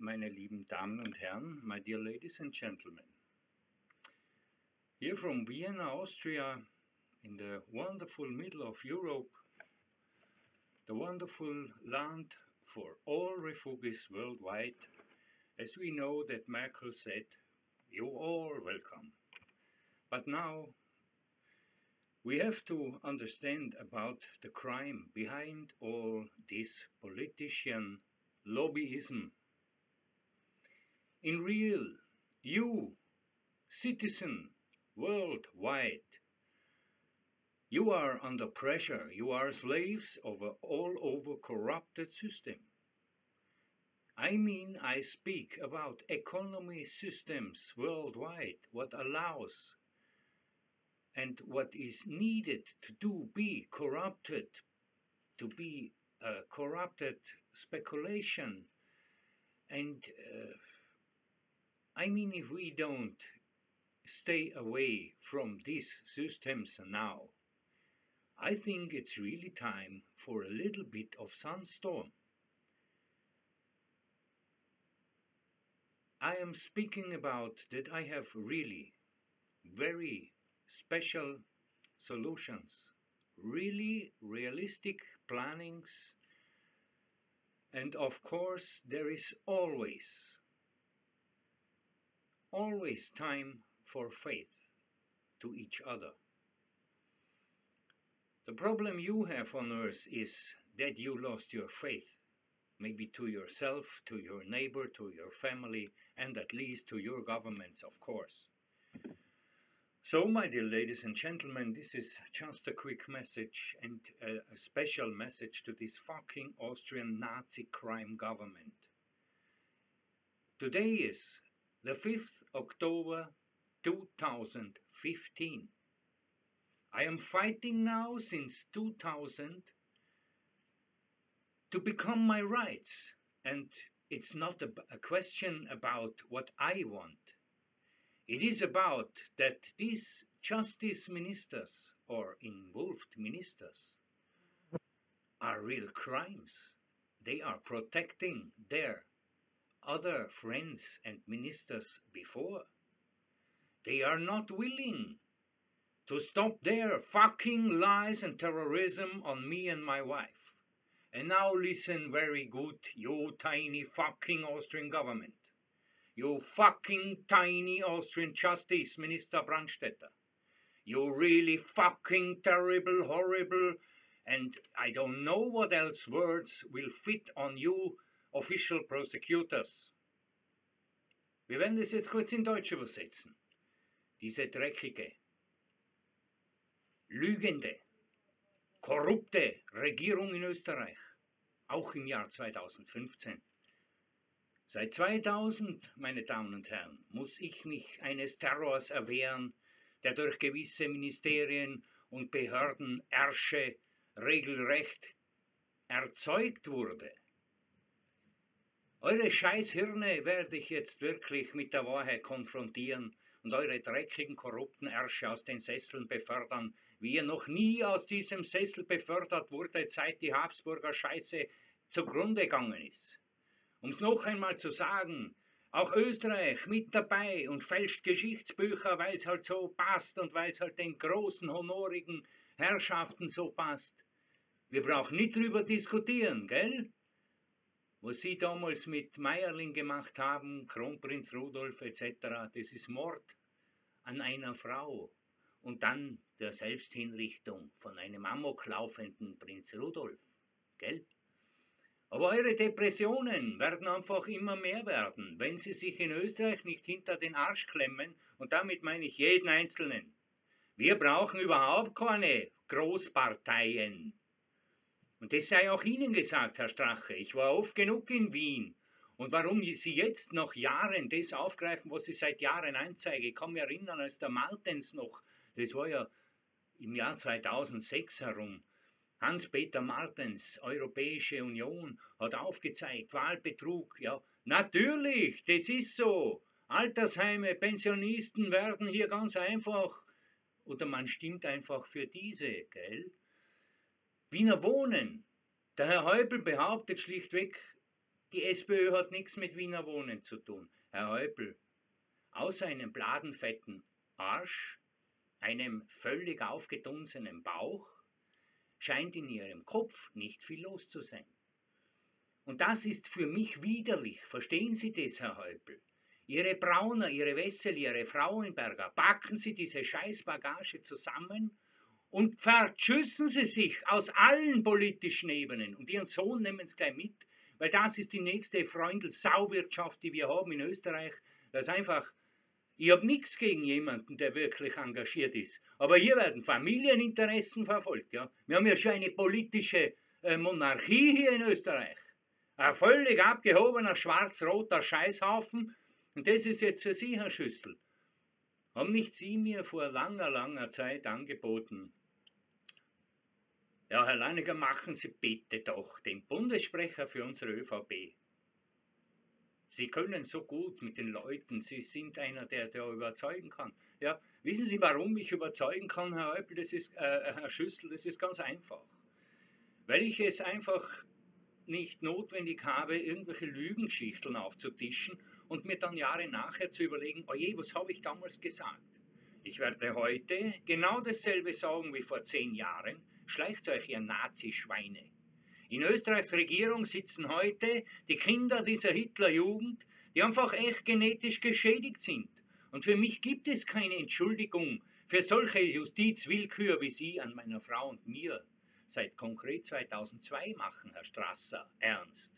meine lieben Damen und Herren, my dear ladies and gentlemen. Here from Vienna, Austria, in the wonderful middle of Europe, the wonderful land for all refugees worldwide, as we know that Merkel said, you all welcome. But now we have to understand about the crime behind all this politician lobbyism. In real, you, citizen, worldwide, you are under pressure. You are slaves of an all over corrupted system. I mean, I speak about economy systems worldwide, what allows and what is needed to do be corrupted, to be uh, corrupted speculation. And uh, I mean, if we don't stay away from these systems now, I think it's really time for a little bit of sunstorm. I am speaking about that I have really very special solutions, really realistic plannings, and of course there is always, always time for faith to each other. The problem you have on earth is that you lost your faith, maybe to yourself, to your neighbor, to your family, and at least to your governments, of course. So, my dear ladies and gentlemen, this is just a quick message and a, special message to this fucking Austrian Nazi crime government. Today is the 5th October 2015. I am fighting now since 2000 to become my rights, and it's not a, a question about what I want. It is about that these justice ministers or involved ministers are real crimes. They are protecting their other friends and ministers before. They are not willing to stop their fucking lies and terrorism on me and my wife. And now listen very good, you tiny fucking Austrian government. You fucking tiny Austrian Justice Minister Brandstetter. You really fucking terrible, horrible, and I don't know what else words will fit on you official prosecutors. Wir werden das jetzt kurz in Deutsch übersetzen. Diese dreckige, lügende, korrupte Regierung in Österreich, auch im Jahr 2015, Seit 2000, meine Damen und Herren, muss ich mich eines Terrors erwehren, der durch gewisse Ministerien und Behörden Ärsche regelrecht erzeugt wurde. Eure Scheißhirne werde ich jetzt wirklich mit der Wahrheit konfrontieren und eure dreckigen, korrupten Ärsche aus den Sesseln befördern, wie ihr noch nie aus diesem Sessel befördert wurdet, seit die Habsburger Scheiße zugrunde gegangen ist. Um es noch einmal zu sagen, auch Österreich mit dabei und fälscht Geschichtsbücher, weil es halt so passt und weil es halt den großen, honorigen Herrschaften so passt. Wir brauchen nicht drüber diskutieren, gell? Was Sie damals mit Meierling gemacht haben, Kronprinz Rudolf etc., das ist Mord an einer Frau. Und dann der Selbsthinrichtung von einem amoklaufenden Prinz Rudolf, gell? Aber eure Depressionen werden einfach immer mehr werden, wenn sie sich in Österreich nicht hinter den Arsch klemmen, und damit meine ich jeden Einzelnen. Wir brauchen überhaupt keine Großparteien. Und das sei auch Ihnen gesagt, Herr Strache. Ich war oft genug in Wien. Und warum Sie jetzt noch Jahren das aufgreifen, was ich seit Jahren einzeige. Ich kann mich erinnern, als der Martens noch, das war ja im Jahr 2006 herum, Hans-Peter Martens, Europäische Union, hat aufgezeigt, Wahlbetrug, ja, natürlich, das ist so. Altersheime, Pensionisten werden hier ganz einfach, oder man stimmt einfach für diese, gell? Wiener Wohnen. Der Herr Häupl behauptet schlichtweg, Die SPÖ hat nichts mit Wiener Wohnen zu tun. Herr Häupl, außer einem bladenfetten Arsch, einem völlig aufgedunsenen Bauch, scheint in ihrem Kopf nicht viel los zu sein. Und das ist für mich widerlich. Verstehen Sie das, Herr Häupl? Ihre Brauner, Ihre Wessel, Ihre Frauenberger, packen Sie diese Scheißbagage zusammen und verschüssen Sie sich aus allen politischen Ebenen. Und Ihren Sohn nehmen Sie gleich mit, weil das ist die nächste Freundel-Sauwirtschaft, die wir haben in Österreich. Das ist einfach, ich habe nichts gegen jemanden, der wirklich engagiert ist. Aber hier werden Familieninteressen verfolgt. Ja? Wir haben ja schon eine politische äh, Monarchie hier in Österreich. Ein völlig abgehobener schwarz-roter Scheißhaufen. Und das ist jetzt für Sie, Herr Schüssel. Haben nicht Sie mir vor langer, langer Zeit angeboten, ja, Herr Leinecker, machen Sie bitte doch den Bundessprecher für unsere ÖVP. Sie können so gut mit den Leuten, Sie sind einer, der, der überzeugen kann. Ja, wissen Sie, warum ich überzeugen kann, Herr Eupel, das ist, äh, Herr Schüssel, das ist ganz einfach. Weil ich es einfach nicht notwendig habe, irgendwelche Lügengeschichten aufzutischen und mir dann Jahre nachher zu überlegen, oje, was habe ich damals gesagt? Ich werde heute genau dasselbe sagen wie vor zehn Jahren. Schleicht euch, ihr Nazi-Schweine. In Österreichs Regierung sitzen heute die Kinder dieser Hitlerjugend, die einfach echt genetisch geschädigt sind. Und für mich gibt es keine Entschuldigung für solche Justizwillkür, wie Sie an meiner Frau und mir seit konkret 2002 machen, Herr Strasser, ernst.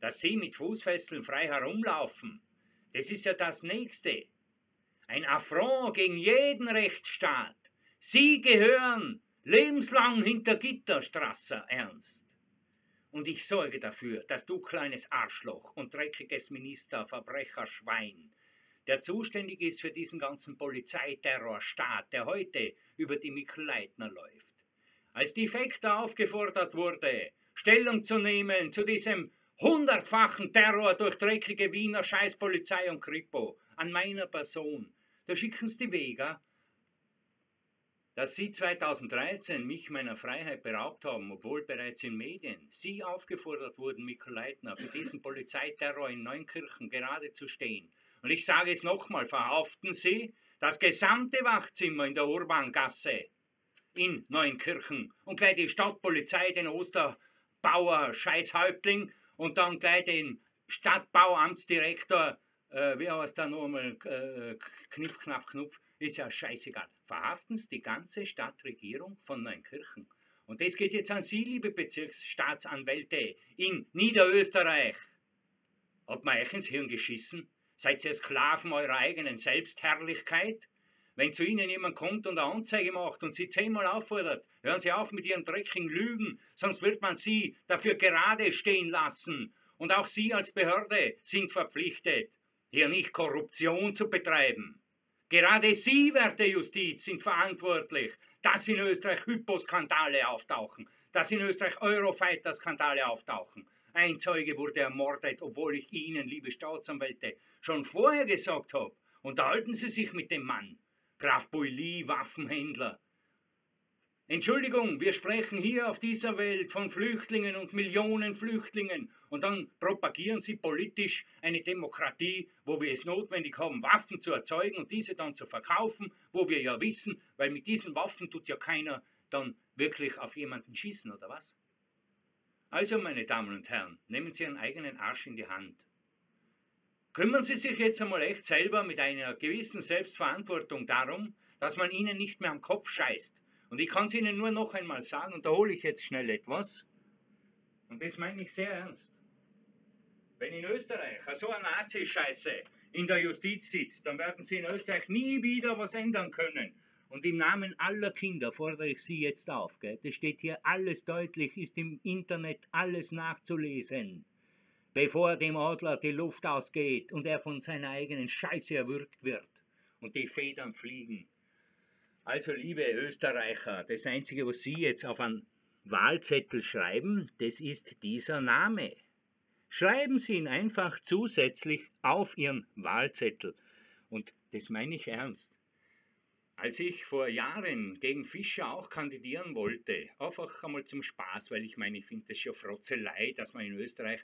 Dass Sie mit Fußfesseln frei herumlaufen, das ist ja das Nächste. Ein Affront gegen jeden Rechtsstaat. Sie gehören lebenslang hinter Gitter, Strasser, ernst. Und ich sorge dafür, dass du kleines Arschloch und dreckiges Minister, Verbrecherschwein, der zuständig ist für diesen ganzen Polizeiterrorstaat, der heute über die Mikl-Leitner läuft, als die Fekter aufgefordert wurde, Stellung zu nehmen zu diesem hundertfachen Terror durch dreckige Wiener Scheißpolizei und Kripo an meiner Person, da schicken sie die Vega, dass Sie 2013 mich meiner Freiheit beraubt haben, obwohl bereits in Medien Sie aufgefordert wurden, Mikl Leitner, für diesen Polizeiterror in Neunkirchen gerade zu stehen. Und ich sage es nochmal, verhaften Sie das gesamte Wachzimmer in der Urbangasse in Neunkirchen und gleich die Stadtpolizei, den Osterbauer Scheißhäuptling und dann gleich den Stadtbauamtsdirektor, äh, wie heißt da nochmal, äh, Kniff, Knaff, Knupf, ist ja scheißegal. Verhaften Sie die ganze Stadtregierung von Neunkirchen. Und das geht jetzt an Sie, liebe Bezirksstaatsanwälte in Niederösterreich. Hat man euch ins Hirn geschissen? Seid ihr Sklaven eurer eigenen Selbstherrlichkeit? Wenn zu Ihnen jemand kommt und eine Anzeige macht und Sie zehnmal auffordert, hören Sie auf mit Ihren dreckigen Lügen, sonst wird man Sie dafür gerade stehen lassen. Und auch Sie als Behörde sind verpflichtet, hier nicht Korruption zu betreiben. Gerade Sie, werte Justiz, sind verantwortlich, dass in Österreich Hyposkandale auftauchen, dass in Österreich Eurofighter-Skandale auftauchen. Ein Zeuge wurde ermordet, obwohl ich Ihnen, liebe Staatsanwälte, schon vorher gesagt habe, unterhalten Sie sich mit dem Mann. Graf Bouilly, Waffenhändler, Entschuldigung, wir sprechen hier auf dieser Welt von Flüchtlingen und Millionen Flüchtlingen und dann propagieren Sie politisch eine Demokratie, wo wir es notwendig haben, Waffen zu erzeugen und diese dann zu verkaufen, wo wir ja wissen, weil mit diesen Waffen tut ja keiner dann wirklich auf jemanden schießen, oder was? Also, meine Damen und Herren, nehmen Sie Ihren eigenen Arsch in die Hand. Kümmern Sie sich jetzt einmal echt selber mit einer gewissen Selbstverantwortung darum, dass man Ihnen nicht mehr am Kopf scheißt und ich kann es Ihnen nur noch einmal sagen, und da hole ich jetzt schnell etwas, und das meine ich sehr ernst. Wenn in Österreich so eine Nazi-Scheiße in der Justiz sitzt, dann werden Sie in Österreich nie wieder was ändern können. Und im Namen aller Kinder fordere ich Sie jetzt auf. Gell? Das steht hier alles deutlich, ist im Internet alles nachzulesen. Bevor dem Adler die Luft ausgeht und er von seiner eigenen Scheiße erwürgt wird und die Federn fliegen. Also, liebe Österreicher, das Einzige, was Sie jetzt auf einen Wahlzettel schreiben, das ist dieser Name. Schreiben Sie ihn einfach zusätzlich auf Ihren Wahlzettel. Und das meine ich ernst. Als ich vor Jahren gegen Fischer auch kandidieren wollte, einfach einmal zum Spaß, weil ich meine, ich finde das schon Frotzelei, dass man in Österreich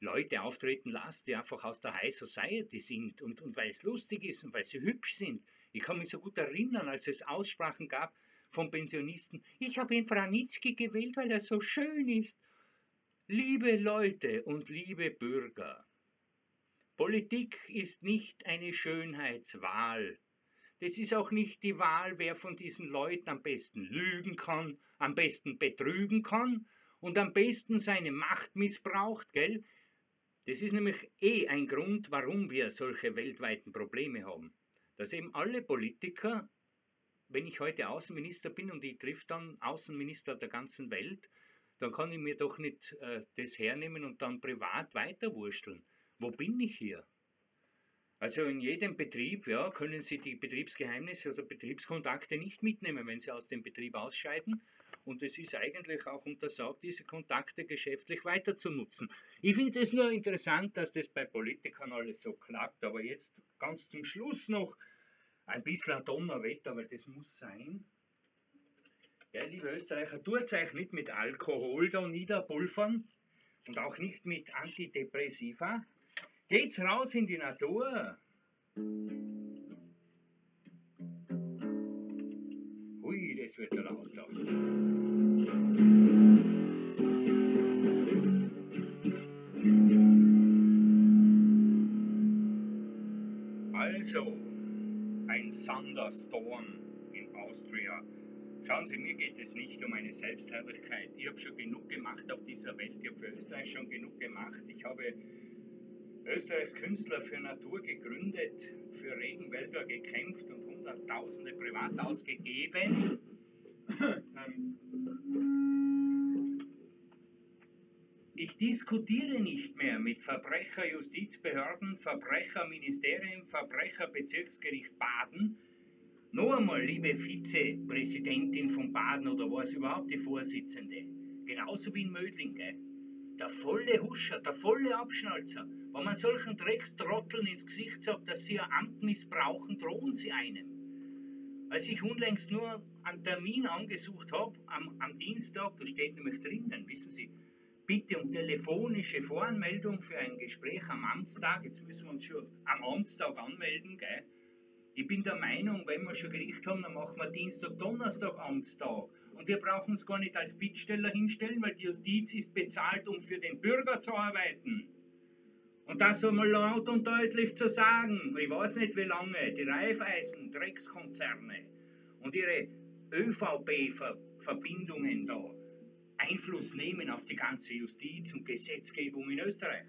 Leute auftreten lasse, die einfach aus der High Society sind und, und weil es lustig ist und weil sie hübsch sind. Ich kann mich so gut erinnern, als es Aussprachen gab von Pensionisten, ich habe ihn Franitzky gewählt, weil er so schön ist. Liebe Leute und liebe Bürger, Politik ist nicht eine Schönheitswahl. Das ist auch nicht die Wahl, wer von diesen Leuten am besten lügen kann, am besten betrügen kann und am besten seine Macht missbraucht, gell? Das ist nämlich eh ein Grund, warum wir solche weltweiten Probleme haben. Dass eben alle Politiker, wenn ich heute Außenminister bin und ich triff dann Außenminister der ganzen Welt, dann kann ich mir doch nicht äh, das hernehmen und dann privat weiterwurschteln. Wo bin ich hier? Also in jedem Betrieb ja, können Sie die Betriebsgeheimnisse oder Betriebskontakte nicht mitnehmen, wenn Sie aus dem Betrieb ausscheiden. Und es ist eigentlich auch untersagt, diese Kontakte geschäftlich weiter zu nutzen. Ich finde es nur interessant, dass das bei Politikern alles so klappt. Aber jetzt ganz zum Schluss noch ein bisschen Donnerwetter, weil das muss sein. Ja, liebe Österreicher, tut euch nicht mit Alkohol da niederpulvern und auch nicht mit Antidepressiva. Geht's raus in die Natur. Das wird lauter. Also, ein Thunderstorm in Austria. Schauen Sie, mir geht es nicht um eine Selbstherrlichkeit. Ich habe schon genug gemacht auf dieser Welt. Ich habe für Österreich schon genug gemacht. Ich habe Österreichs Künstler für Natur gegründet, für Regenwälder gekämpft und Hunderttausende privat ausgegeben. Ich diskutiere nicht mehr mit Verbrecherjustizbehörden, Verbrecherministerien, Verbrecherbezirksgericht Baden. Noch einmal, liebe Vizepräsidentin von Baden oder war es überhaupt die Vorsitzende? Genauso wie in Mödling, gell? Der volle Huscher, der volle Abschnalzer. Wenn man solchen Dreckstrotteln ins Gesicht sagt, dass sie ihr Amt missbrauchen, drohen sie einem. Als ich unlängst nur einen Termin angesucht habe, am, am Dienstag, da steht nämlich drinnen, wissen Sie, bitte um telefonische Voranmeldung für ein Gespräch am Amtstag. Jetzt müssen wir uns schon am Amtstag anmelden, gell? Ich bin der Meinung, wenn wir schon Gericht haben, dann machen wir Dienstag, Donnerstag Amtstag. Und wir brauchen uns gar nicht als Bittsteller hinstellen, weil die Justiz ist bezahlt, um für den Bürger zu arbeiten. Und das einmal laut und deutlich zu sagen, ich weiß nicht wie lange, die Raiffeisen, Dreckskonzerne und ihre ÖVP-Verbindungen da Einfluss nehmen auf die ganze Justiz und Gesetzgebung in Österreich.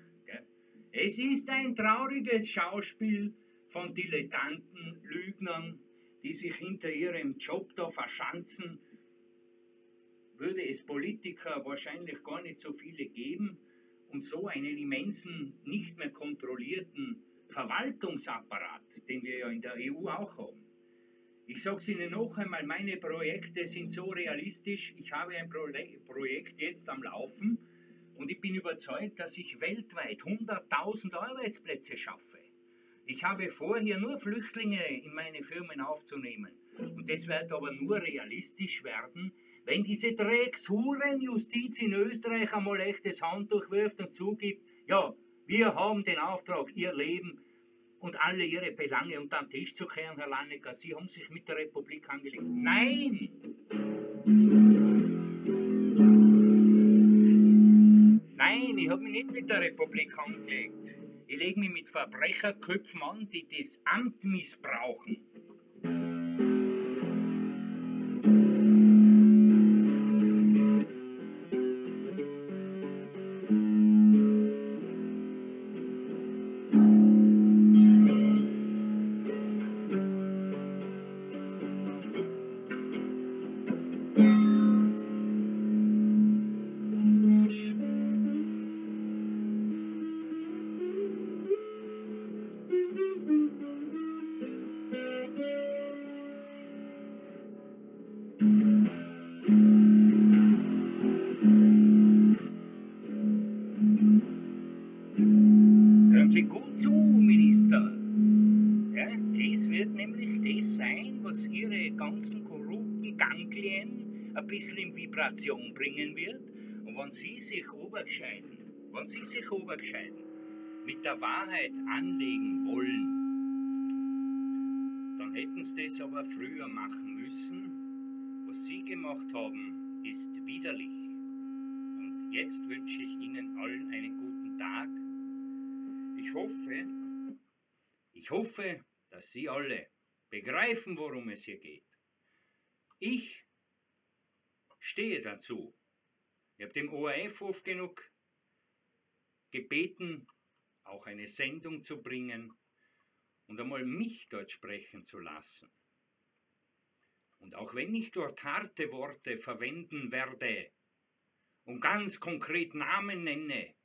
Es ist ein trauriges Schauspiel von Dilettanten, Lügnern, die sich hinter ihrem Job da verschanzen. Würde es Politiker wahrscheinlich gar nicht so viele geben, und so einen immensen, nicht mehr kontrollierten Verwaltungsapparat, den wir ja in der EU auch haben. Ich sage es Ihnen noch einmal, meine Projekte sind so realistisch. Ich habe ein Pro Projekt jetzt am Laufen und ich bin überzeugt, dass ich weltweit 100.000 Arbeitsplätze schaffe. Ich habe vor, hier nur Flüchtlinge in meine Firmen aufzunehmen. Und das wird aber nur realistisch werden, wenn diese Dreckshurenjustiz in Österreich einmal echtes Handtuch wirft und zugibt, ja, wir haben den Auftrag, ihr Leben und alle ihre Belange unter den Tisch zu kehren, Herr Lannecker, Sie haben sich mit der Republik angelegt. Nein! Nein, ich habe mich nicht mit der Republik angelegt. Ich lege mich mit Verbrecherköpfen an, die das Amt missbrauchen. Vibration bringen wird. Und wenn Sie sich obergescheiden, wenn Sie sich obergescheiden mit der Wahrheit anlegen wollen, dann hätten Sie das aber früher machen müssen. Was Sie gemacht haben, ist widerlich. Und jetzt wünsche ich Ihnen allen einen guten Tag. Ich hoffe, ich hoffe, dass Sie alle begreifen, worum es hier geht. Ich stehe dazu. Ich habe dem ORF oft genug gebeten, auch eine Sendung zu bringen und einmal mich dort sprechen zu lassen. Und auch wenn ich dort harte Worte verwenden werde und ganz konkret Namen nenne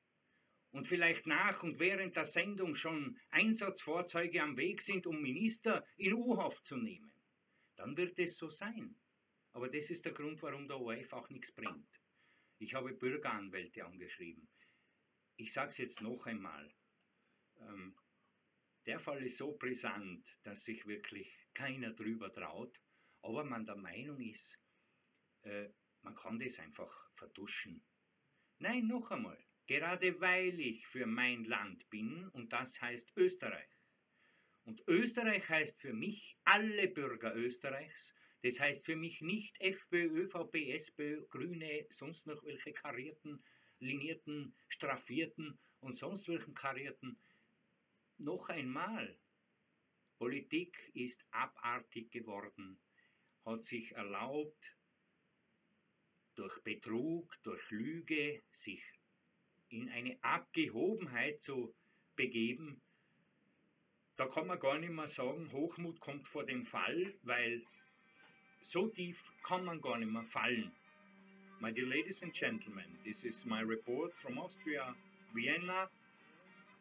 und vielleicht nach und während der Sendung schon Einsatzfahrzeuge am Weg sind, um Minister in U-Haft zu nehmen, dann wird es so sein. Aber das ist der Grund, warum der ORF auch nichts bringt. Ich habe Bürgeranwälte angeschrieben. Ich sage es jetzt noch einmal. Ähm, der Fall ist so brisant, dass sich wirklich keiner drüber traut, aber man der Meinung ist, äh, man kann das einfach vertuschen. Nein, noch einmal, gerade weil ich für mein Land bin, und das heißt Österreich. Und Österreich heißt für mich alle Bürger Österreichs, das heißt für mich nicht FPÖ, ÖVP, SPÖ, Grüne, sonst noch welche karierten, linierten, straffierten und sonst welchen karierten. Noch einmal, Politik ist abartig geworden, hat sich erlaubt, durch Betrug, durch Lüge sich in eine Abgehobenheit zu begeben. Da kann man gar nicht mehr sagen, Hochmut kommt vor dem Fall, weil so tief kann man gar nicht mehr fallen. My dear ladies and gentlemen, this is my report from Austria, Vienna.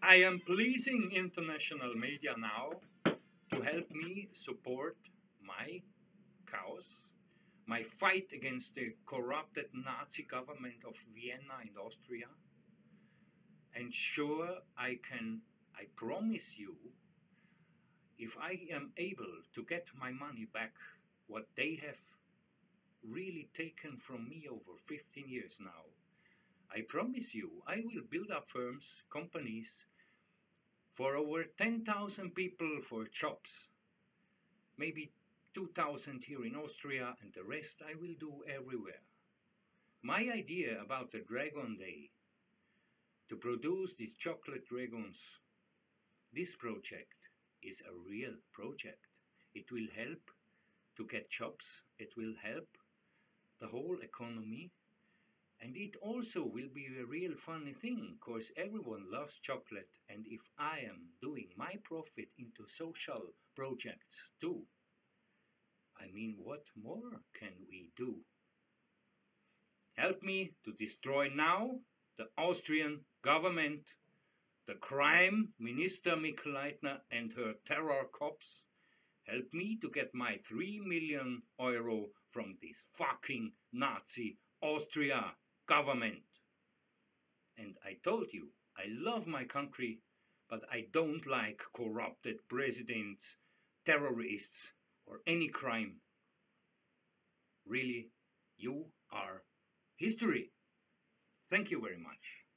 I am pleasing international media now to help me support my cause, my fight against the corrupted Nazi government of Vienna and Austria. And sure, I can, I promise you, if I am able to get my money back what they have really taken from me over 15 years now. I promise you, I will build up firms, companies, for over 10,000 people for jobs. Maybe 2,000 here in Austria, and the rest I will do everywhere. My idea about the Dragon Day, to produce these chocolate dragons, this project is a real project. It will help to get jobs. It will help the whole economy. And it also will be a real funny thing, because everyone loves chocolate. And if I am doing my profit into social projects too, I mean, what more can we do? Help me to destroy now the Austrian government, the crime Minister Mikl Leitner and her terror cops, Help me to get my 3 million euro from this fucking Nazi Austria government. And I told you, I love my country, but I don't like corrupted presidents, terrorists, or any crime. Really, you are history. Thank you very much.